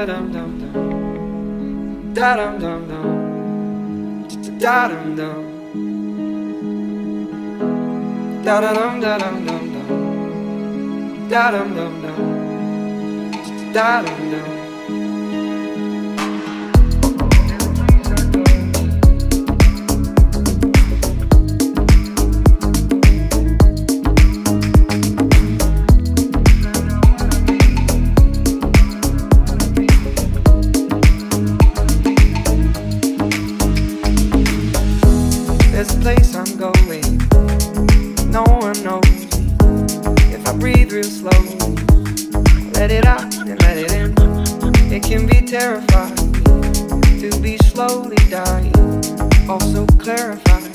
Da dum dum dum. Da dum dum dum. Da dum dum. Da dum da dum dum dum. Da dum dum dum. Da dum dum. Place I'm going. No one knows me. If I breathe real slowly, let it out and let it in. It can be terrifying to be slowly dying. Also clarifying.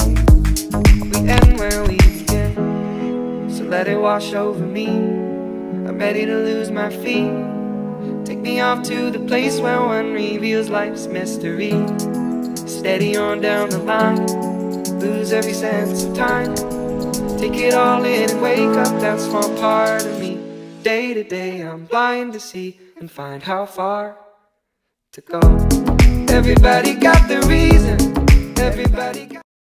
We end where we begin. So let it wash over me. I'm ready to lose my feet. Take me off to the place where one reveals life's mystery. Steady on down the line lose every sense of time. Take it all in and wake up that small part of me. Day to day, I'm blind to see and find how far to go. Everybody got the reason, everybody got.